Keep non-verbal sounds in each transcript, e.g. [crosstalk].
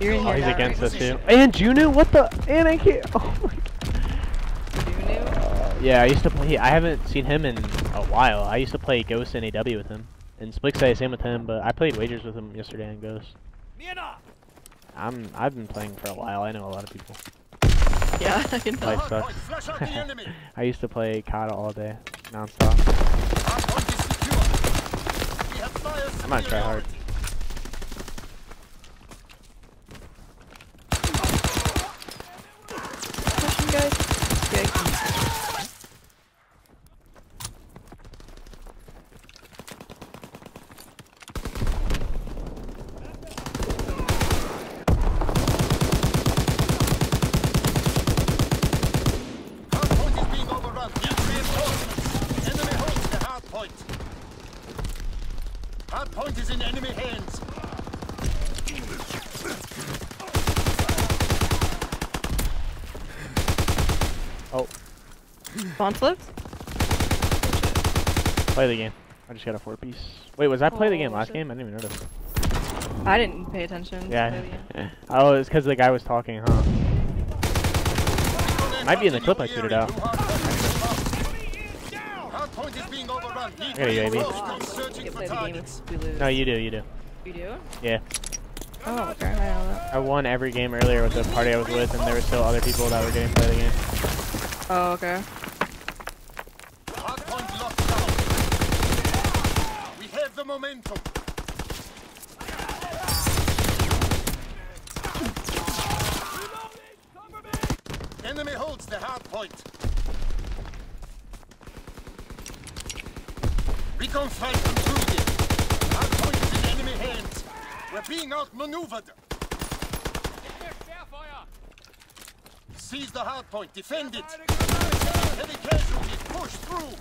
You're in Oh, he's against right? us too. And Juno, what the? And I can't. [laughs] Oh my. Juno? Yeah, I used to play. I haven't seen him in a while. I used to play Ghost and AW with him, and Splixay same with him. But I played Wagers with him yesterday in Ghost. I'm. I've been playing for a while. I know a lot of people. Yeah, [laughs] I can Life sucks. Flash out the [laughs] enemy. I used to play Kata all day, nonstop. Hardpoint is secure. We have fire I might try hard. superiority. Pushing, guys. Good. Hardpoint is being overrun. Need reinforcements. Enemy holds the hardpoint. Hardpoint is in enemy hands. Oh, Spawn flips? play the game. I just got a four piece. Wait, was I play the oh, game Oh, last shit. game? I didn't even notice. I didn't pay attention. Yeah. [laughs] oh, it's because the guy was talking, huh? Might be in the clip I tweeted out. Hardpoint is being overrun. Need I got a UAV. reinforcements. We Searching can for play the game targets. if we lose. No, you do. You do. You do? Yeah. Oh, okay. I. I won every game earlier with the party I was with, and there were still other people that were getting play the game. Oh, okay. Hardpoint locked down. We have the momentum. Enemy holds the hardpoint. Recon fight concluded. Hardpoint is in enemy hands. We're being outmaneuvered. Seize the hard point. Defend it. Heavy casualties. Push through.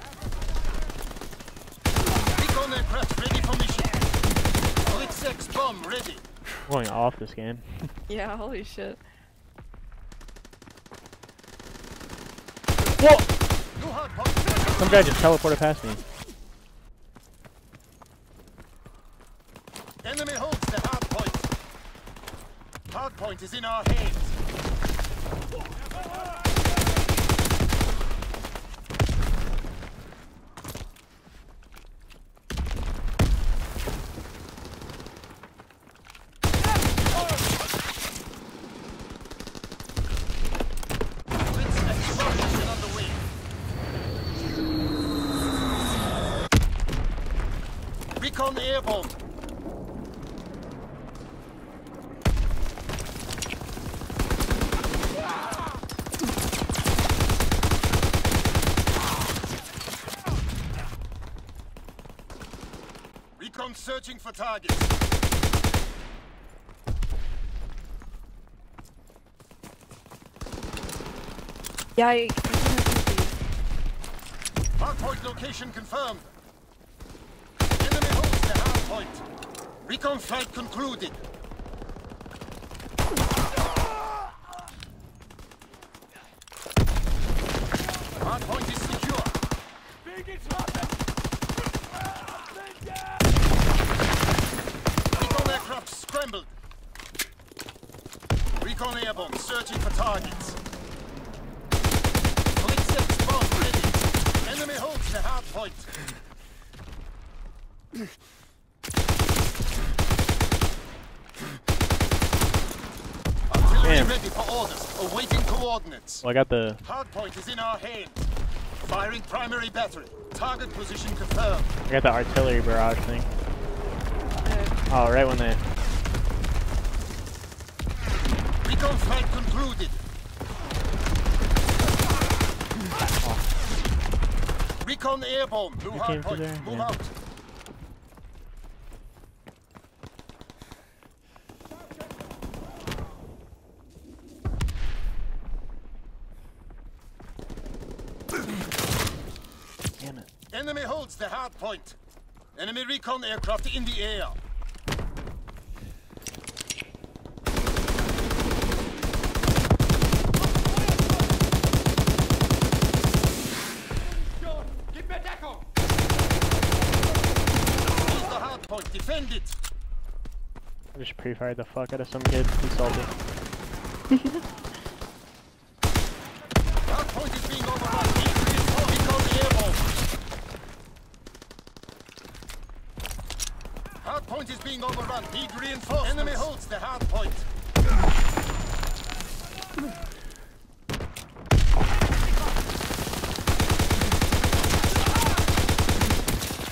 Recon aircraft ready for mission. Blitz X bomb ready. Going off this game. [laughs] Yeah, holy shit. Whoa! Some guy just teleported past me. Enemy holds the hardpoint. Hardpoint is in our hands. Recon airborne. Recon searching for targets. Yeah, I, Hardpoint location confirmed. Enemy holds the hardpoint. Recon flight concluded. Hardpoint is secure. Recon aircraft scrambled. Recon airborne searching for targets. Blitz X bomb ready. Enemy holds the hardpoint. Artillery [laughs] Damn. ready for orders. Awaiting coordinates. Well, I got the. Hardpoint is in our hands. Firing primary battery. Target position confirmed. I got the artillery barrage thing. Oh, right when they. Recon flight concluded. Oh. Recon airborne. Blue You came through hardpoint. Move Yeah. out. Damn it. Enemy holds the hard point. Enemy recon aircraft in the air. Use the hard point. Defend it. I just pre-fired the fuck out of some kid. He's [laughs] salty. Hard point is being overrun. Need reinforcements. Recall the airborne. Hard point is being overrun. Need reinforcements. Enemy holds the hard point.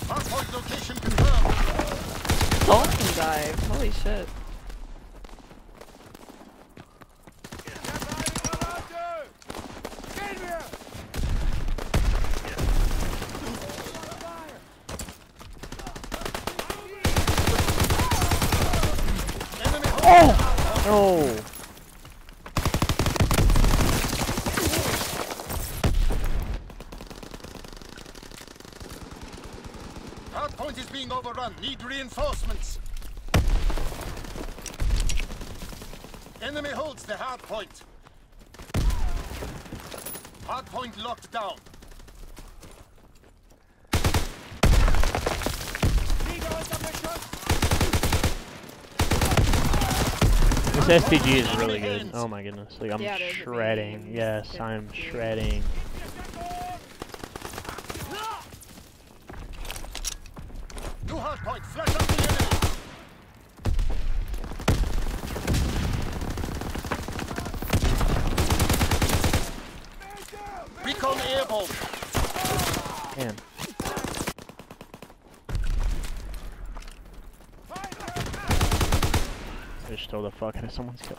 Hard point location confirmed. Dalton dive. Holy shit. Enemy holds Oh. No! Hard point is being overrun. Need reinforcements. Enemy holds the hard point. Hard point locked down. This STG is really good. Oh my goodness. Like I'm Yeah, it is. It shredding. Yes, I'm shredding. New hard point. Flash out the enemy. Recon airborne. Man. Stole the fuck out of someone's kill.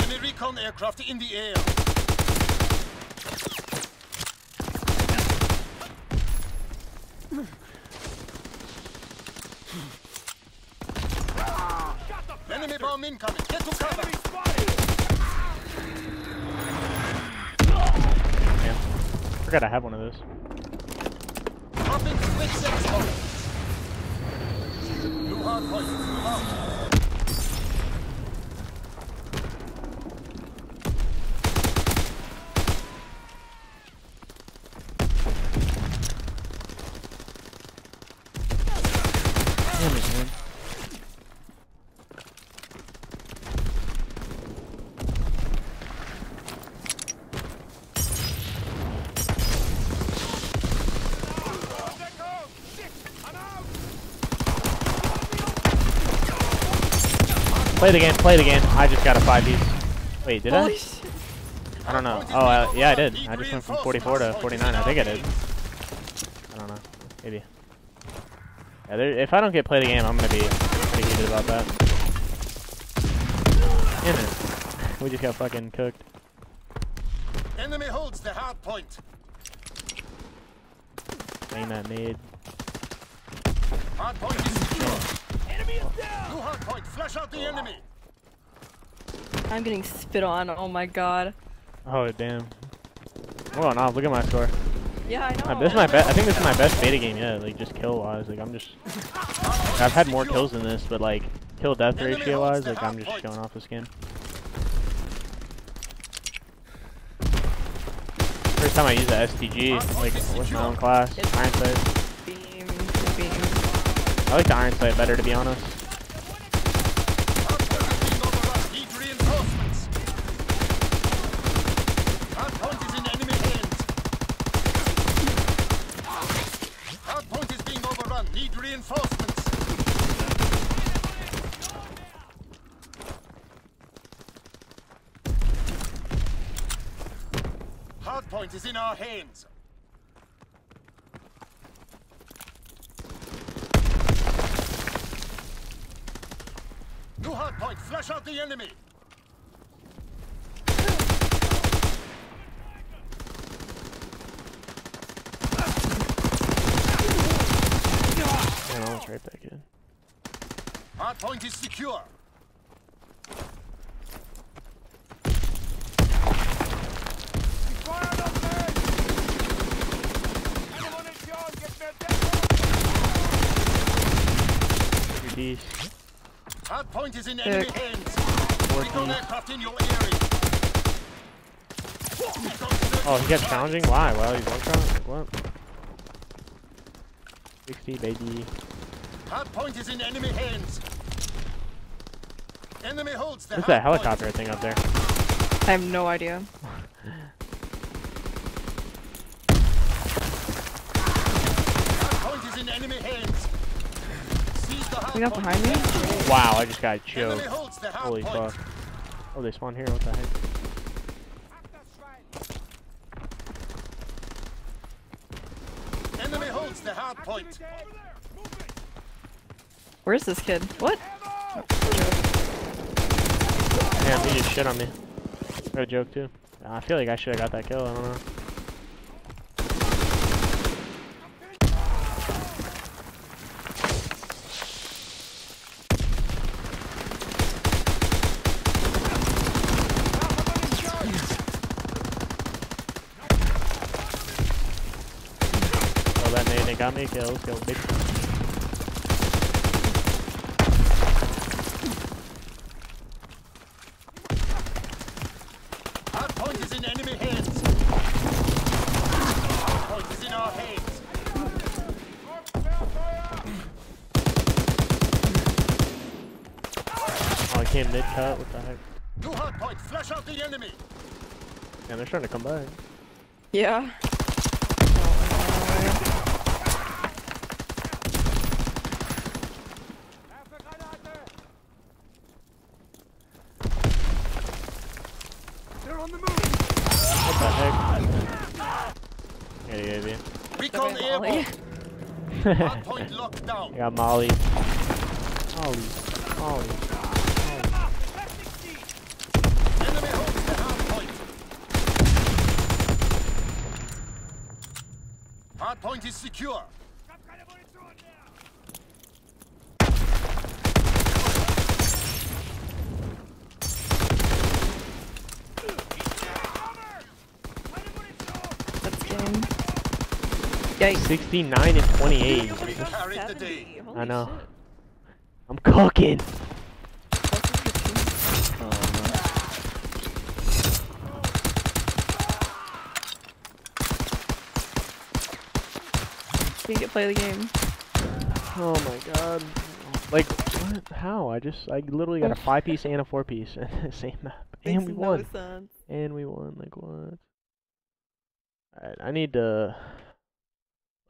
Enemy recon aircraft in the air. Enemy bomb incoming. Get to cover. Man. Forgot I have one of those quick sex bomb. New hard point. Out. Damn it, man. Play the game, play the game. I just got a 5 piece. Wait, did Holy I? shit. I don't know. Oh, uh, yeah, I did. I just went from 44 to 49. I think I did. I don't know. Maybe. Yeah, there, if I don't get play the game, I'm gonna be pretty heated about that. Damn it. We just got fucking cooked. Enemy holds the hard point. Ain't that made. Hard point is secure. Enemy is down. New hard point. Flash out the enemy. I'm getting spit on. Oh my god. Oh, damn. I'm going off. Look at my score. Yeah, I Uh, know. this is my best. I think this is my best beta game yet. Like just kill wise. Like I'm just. I've had more kills than this, but like kill death ratio wise, like I'm just going off this game. First time I use the STG, like with my own class, Iron Sight. Beam, beam. I like the Iron Sight better to be honest. Hard point is being overrun. Need reinforcements. Hard point is in enemy hands. Hard point is being overrun. Need reinforcements. Hard point is in our hands. New hard point. Flash out the enemy. Man, almost right back in. Hard point is secure. Point is in enemy hands. Recon aircraft in your area. Oh, he got challenging? Why? Well, he's one shot? Like, what? 60, baby. Hardpoint is in enemy hands. Enemy holds the What's that hardpoint. helicopter thing up there? I have no idea. Hardpoint is in enemy hands. Seize the We got behind me. Wow, I just got Enemy choked. Holy hardpoint. fuck. Oh, they spawn here? What the heck? Enemy holds the hardpoint. Where's this kid? What? Damn, he just shit on me. No joke, too. I feel like I should have got that kill. I don't know. Oh, that nade they got me. Kill, kill, big. Hardpoint is in enemy hands. Hardpoint is in our hands. Oh, I came mid cut. What the heck? Two hardpoint. Flush out the enemy. Yeah, they're trying to come back. Yeah. What the heck? Yeah, yeah, yeah. Recon Molly. airborne. Hardpoint locked down. I got Molly. Molly. Molly. Enemy holds the hardpoint. Hardpoint is secure. That's game. Yikes. 69 and 28. Carried the day. I know. I'm cooking. Didn't get play the game. Oh my god. Like, what? How? I just, I literally got a five piece and a four piece in [laughs] the same map. [laughs] And we won. sense. And we won. Like, what? Alright, I need to,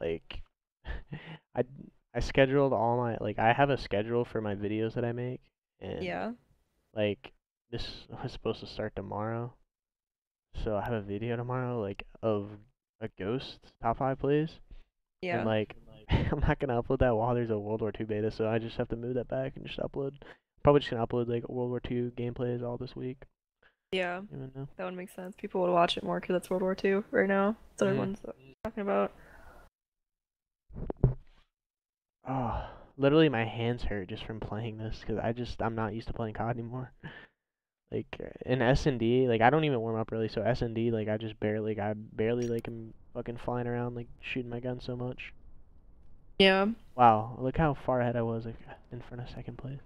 like, [laughs] I, I scheduled all my, like, I have a schedule for my videos that I make. And, Yeah. like, this [laughs] was supposed to start tomorrow. So I have a video tomorrow, like, of a ghost top five plays. Yeah. And like, [laughs] I'm not gonna upload that while there's a World War II beta, so I just have to move that back and just upload. Probably just gonna upload like World War II gameplays all this week. yeah. That would make sense. People would watch it more because it's World War II right now. That's what Mhm. everyone's talking about. Oh, literally my hands hurt just from playing this because I just I'm not used to playing COD anymore. [laughs] Like in S and D, like I don't even warm up really. So S and D, like I just barely, like I barely like am fucking flying around like shooting my gun so much. Yeah. Wow, look how far ahead I was like in front of second place.